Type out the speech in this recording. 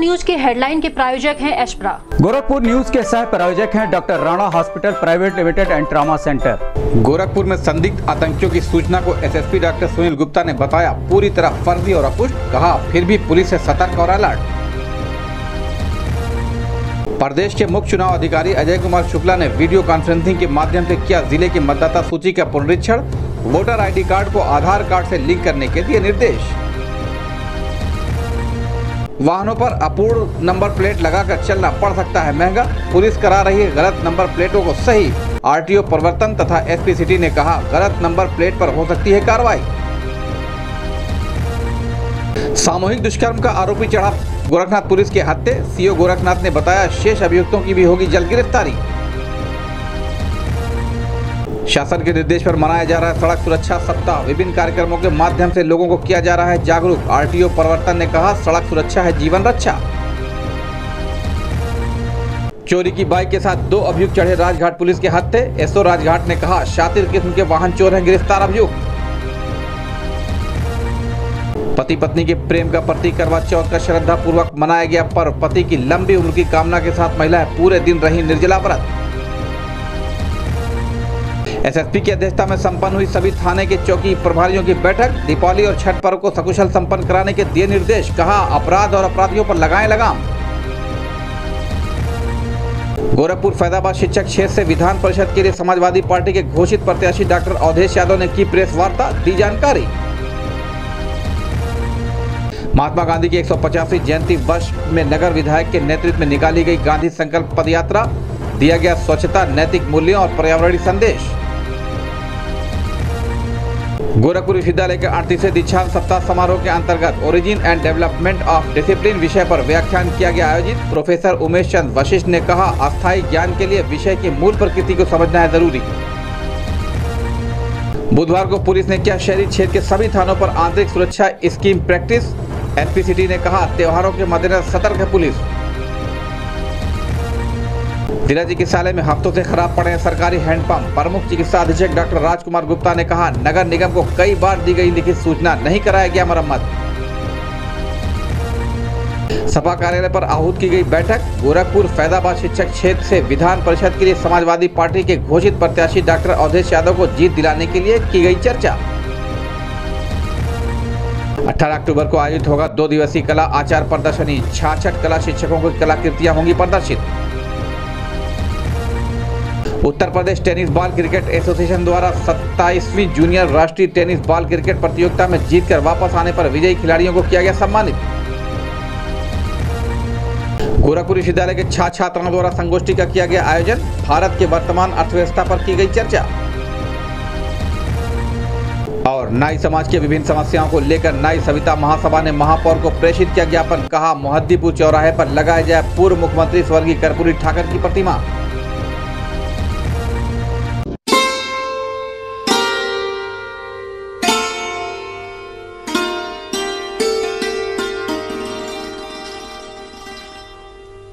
के हेडलाइन के प्रायोजक हैं एशप्रा। गोरखपुर न्यूज़ के सह प्रायोजक हैं doctor Rana hospital private limited and trauma centre. Gorakhpur में संदिग्ध आतंकियों की सूचना को एसएसपी डॉक्टर सुनील गुप्ता ने बताया पूरी तरह फर्जी और अपुष्ट कहा फिर भी पुलिस ऐसी सतर्क और अलर्ट। प्रदेश के मुख्य चुनाव अधिकारी अजय कुमार शुक्ला ने वीडियो कॉन्फ्रेंसिंग के माध्यम से किया ज़िले की मतदाता सूची का पुनरीक्षण वोटर आईडी कार्ड को आधार कार्ड से लिंक करने के दिए निर्देश। वाहनों पर अपूर्ण नंबर प्लेट लगाकर चलना पड़ सकता है। महँगा, पुलिस करा रही है, गलत नंबर प्लेटों को सही। आरटीओ प्रवर्तन तथा एसपी सिटी ने कहा, गलत नंबर प्लेट पर हो सकती है कार्रवाई। सामूहिक दुष्कर्म का आरोपी चढ़ा। गोरखनाथ पुलिस के हत्या। सीओ गोरखनाथ ने बताया, शेष अभियुक्तों की भी होगी जल्द गिरफ्तारी। शासन के निर्देश पर मनाया जा रहा है सड़क सुरक्षा सप्ताह। विभिन्न कार्यक्रमों के माध्यम से लोगों को किया जा रहा है जागरूक। आरटीओ प्रवर्तन ने कहा, सड़क सुरक्षा है जीवन रक्षा। चोरी की बाइक के साथ दो अभियुक्त चढ़े राजघाट पुलिस के हाथ थे एसओ राजघाट ने कहा, शातिर किस्म के वाहन चोर हैं, गिरफ़्तार अभियुक्त। पति पत्नी के प्रेम का प्रतीक करवा चौथ का श्रद्धा पूर्वक मनाया गया पर्व। पति की लंबी उम्र की कामना के साथ महिलाएँ पूरे दिन रही निर्जला व्रत। एसएसपी की अध्यक्षता में संपन्न हुई सभी थाने के चौकी प्रभारियों की बैठक, दीपावली और छठ पर्व को सकुशल संपन्न कराने के दिए निर्देश, कहा, अपराध और अपराधियों पर लगाएँ लगाम। गोरखपुर फैदाबाद शिक्षक क्षेत्र से विधान परिषद के लिए समाजवादी पार्टी के घोषित प्रत्याशी डॉक्टर अवधेश यादव ने की प्रेस वार्ता, दी जानकारी। महात्मा गांधी की एक सौ पचासी जयंती वर्ष में नगर विधायक के नेतृत्व में निकाली गई गांधी संकल्प पदयात्रा, दिया गया स्वच्छता, नैतिक मूल्यों और पर्यावरणीय संदेश। गोरखपुर विश्वविद्यालय के अड़तीसवें दीक्षांत सप्ताह समारोह के अंतर्गत origin and development of discipline विषय पर व्याख्यान किया गया आयोजित। प्रोफेसर उमेश चंद वशिष्ठ ने कहा, अस्थायी ज्ञान के लिए विषय की मूल प्रकृति को समझना है ज़रूरी। बुधवार को पुलिस ने किया शहरी क्षेत्र के सभी थानों पर आंतरिक सुरक्षा स्कीम प्रैक्टिस। एसपी ने कहा, त्योहारों के मद्देनजर सतर्क है पुलिस। जिला चिकित्सालय में हफ्तों से खराब पड़े हैं सरकारी हैंडपंप। प्रमुख चिकित्सा अधीक्षक डॉक्टर राजकुमार गुप्ता ने कहा, नगर निगम को कई बार दी गई लिखित सूचना नहीं कराया गया मरम्मत। सपा कार्यालय पर आहूत की गई बैठक। गोरखपुर फैजाबाद शिक्षक क्षेत्र से विधान परिषद के लिए समाजवादी पार्टी के घोषित प्रत्याशी डॉक्टर अवधेश यादव को जीत दिलाने के लिए की गई चर्चा। 18 अक्टूबर को आयोजित होगा दो दिवसीय कला आचार प्रदर्शनी। छाछठ कला शिक्षकों की कलाकृतियाँ होंगी प्रदर्शित। Uttar Pradesh tennis ball cricket association द्वारा 27वीं जूनियर राष्ट्रीय टेनिस बॉल क्रिकेट प्रतियोगिता में जीतकर वापस आने पर विजयी खिलाड़ियों को किया गया सम्मानित। गोरखपुर विश्वविद्यालय के छात्र छात्राओं द्वारा संगोष्ठी का किया गया आयोजन। भारत के वर्तमान अर्थव्यवस्था पर की गई चर्चा। और नाई समाज की विभिन्न समस्याओं को लेकर नाई सविता महासभा ने महापौर को प्रेषित किया ज्ञापन। कहा, मोहद्दीपुर चौराहे पर लगाया जाए पूर्व मुख्यमंत्री स्वर्गीय कर्पूरी ठाकर की प्रतिमा।